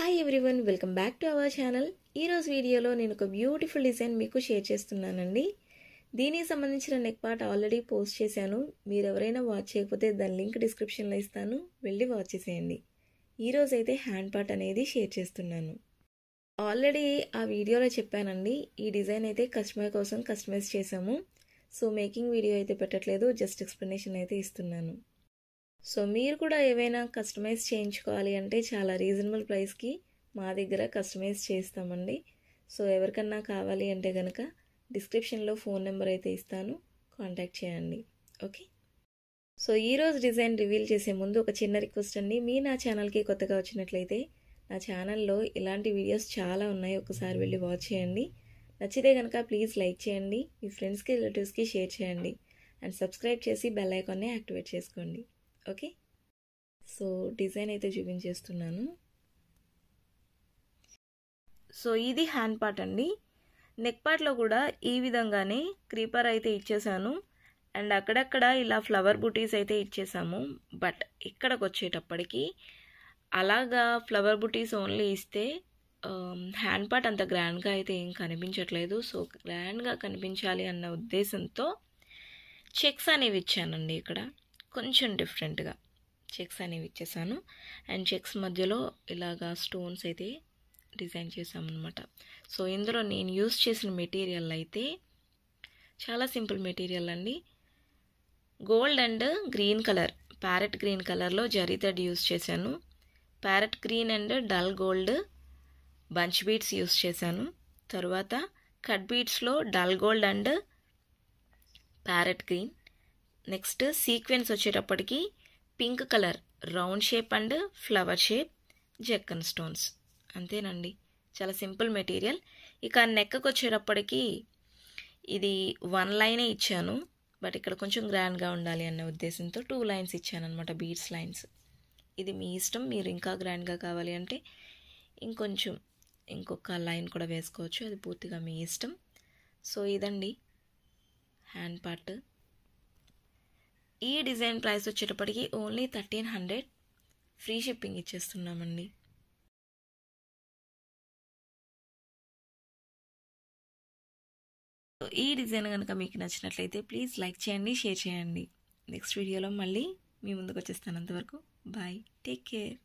Hi everyone welcome back to our channel ఈరోజు వీడియోలో నేను ఒక బ్యూటిఫుల్ డిజైన్ మీకు షేర్ చేస్తున్నానండి. దీనికి సంబంధించిన నెక్ పార్ట్ ఆల్రెడీ పోస్ట్ చేశాను. మీరు ఎవరైనా వాచ్ చేయకపోతే దాని లింక్ డిస్క్రిప్షన్లో ఇస్తాను. వెళ్ళి వాచ్ చేసేయండి. ఈరోజు అయితే హ్యాండ్ పార్ట్ అనేది షేర్ చేస్తున్నాను. ఆల్రెడీ ఆ వీడియోలో చెప్పానండి ఈ డిజైన్ అయితే కస్టమర్ కోసం కస్టమైజ్ చేశాము. సో మేకింగ్ వీడియో అయితే పెట్టట్లేదు జస్ట్ ఎక్స్ప్లెనేషన్ అయితే ఇస్తున్నాను. సో మీరు కూడా ఏవైనా కస్టమైజ్ చేయించుకోవాలి అంటే చాలా రీజనబుల్ ప్రైస్కి మా దగ్గర కస్టమైజ్ చేస్తామండి. సో ఎవరికన్నా కావాలి అంటే కనుక డిస్క్రిప్షన్లో ఫోన్ నెంబర్ అయితే ఇస్తాను. కాంటాక్ట్ చేయండి. ఓకే? సో ఈరోజు డిజైన్ రివీల్ చేసే ముందు ఒక చిన్న రిక్వెస్ట్ అండి. మీ నా ఛానల్కి కొత్తగా వచ్చినట్లయితే నా ఛానల్లో ఇలాంటి వీడియోస్ చాలా ఉన్నాయి. ఒకసారి వెళ్ళి వాచ్ చేయండి. నచ్చితే కనుక ప్లీజ్ లైక్ చేయండి. మీ ఫ్రెండ్స్కి రిలేటివ్స్కి షేర్ చేయండి. అండ్ సబ్స్క్రైబ్ చేసి బెల్ ఐకాన్ని యాక్టివేట్ చేసుకోండి. ఓకే? సో డిజైన్ అయితే చూపించేస్తున్నాను. సో ఇది హ్యాండ్ పార్ట్ అండి. నెక్ పార్ట్లో కూడా ఈ విధంగానే క్రీపర్ అయితే ఇచ్చేసాను. అండ్ అక్కడక్కడ ఇలా ఫ్లవర్ బుటీస్ అయితే ఇచ్చేసాము. బట్ ఇక్కడికి వచ్చేటప్పటికి అలాగా ఫ్లవర్ బుటీస్ ఓన్లీ ఇస్తే హ్యాండ్ పార్ట్ అంత గ్రాండ్గా అయితే ఏం కనిపించట్లేదు. సో గ్రాండ్గా కనిపించాలి అన్న ఉద్దేశంతో చెక్స్ అనేవి ఇచ్చానండి ఇక్కడ. కొంచెం డిఫరెంట్గా చెక్స్ అనేవి ఇచ్చేసాను. అండ్ చెక్స్ మధ్యలో ఇలాగా స్టోన్స్ అయితే డిజైన్ చేసామన్నమాట సో ఇందులో నేను యూస్ చేసిన మెటీరియల్ అయితే చాలా సింపుల్ మెటీరియల్ అండి. Gold and green colour parrot green కలర్లో జరీ థ్రెడ్ యూస్ చేశాను. Parrot green and dull gold bunch beads use చేశాను. తర్వాత cut బీట్స్లో dull gold and parrot green. Next sequence వచ్చేటప్పటికి pink colour round shape and flower shape zircon stones. అంతేనండి. చాలా simple material. ఇక నెక్కకు వచ్చేటప్పటికి ఇది వన్ లైనే ఇచ్చాను. బట్ ఇక్కడ కొంచెం గ్రాండ్గా ఉండాలి అనే ఉద్దేశంతో టూ లైన్స్ ఇచ్చాను అనమాట బీడ్స్ లైన్స్. ఇది మీ ఇష్టం మీరు ఇంకా గ్రాండ్గా కావాలి అంటే ఇంకొంచెం ఇంకొక లైన్ కూడా వేసుకోవచ్చు. అది పూర్తిగా మీ ఇష్టం. సో ఇదండి హ్యాండ్ పార్ట్. ఈ డిజైన్ ప్రైస్ వచ్చేటప్పటికి only thirteen hundred. Free shipping ఇచ్చేస్తున్నామండి. ఈ డిజైన్ కనుక మీకు నచ్చినట్లయితే ప్లీజ్ లైక్ చేయండి షేర్ చేయండి. నెక్స్ట్ వీడియోలో మళ్ళీ మీ ముందుకు వచ్చేస్తాను అంతవరకు బాయ్. Take care.